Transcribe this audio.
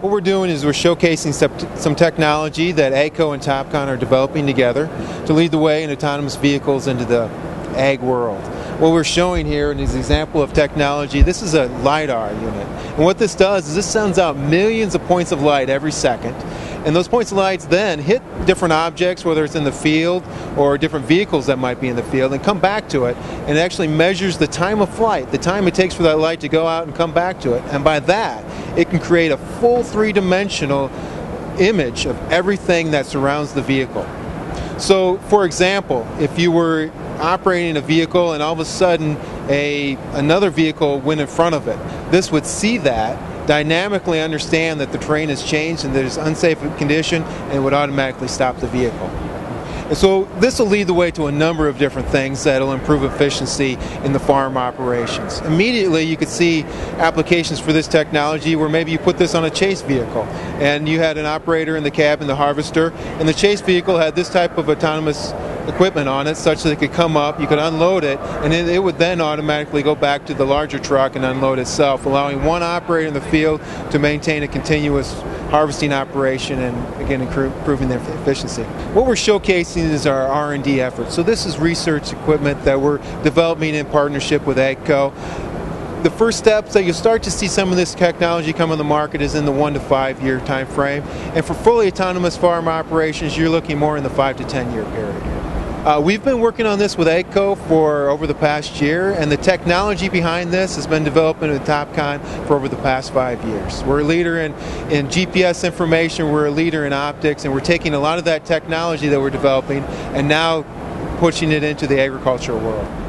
What we're doing is we're showcasing some technology that AGCO and Topcon are developing together to lead the way in autonomous vehicles into the ag world. What we're showing here is an example of technology. This is a LiDAR unit. And what this does is this sends out millions of points of light every second. And those points of light then hit different objects, whether it's in the field or different vehicles that might be in the field, and come back to it. And it actually measures the time of flight, the time it takes for that light to go out and come back to it. And by that, it can create a full three-dimensional image of everything that surrounds the vehicle. So, for example, if you were operating a vehicle and all of a sudden a another vehicle went in front of it, this would see that dynamically understand that the terrain has changed and that it's unsafe condition and would automatically stop the vehicle. And so this will lead the way to a number of different things that will improve efficiency in the farm operations. Immediately you could see applications for this technology where maybe you put this on a chase vehicle and you had an operator in the cab in the harvester and the chase vehicle had this type of autonomous equipment on it such that it could come up, you could unload it, and it, it, would then automatically go back to the larger truck and unload itself, allowing one operator in the field to maintain a continuous harvesting operation and again improving their efficiency. What we're showcasing is our R&D efforts. So this is research equipment that we're developing in partnership with AGCO the first steps that you'll start to see some of this technology come on the market is in the one to five year time frame and for fully autonomous farm operations you're looking more in the five to ten year period uh, we've been working on this with AGCO for over the past year, and the technology behind this has been developing with Topcon for over the past five years. We're a leader in, in GPS information, we're a leader in optics, and we're taking a lot of that technology that we're developing and now pushing it into the agricultural world.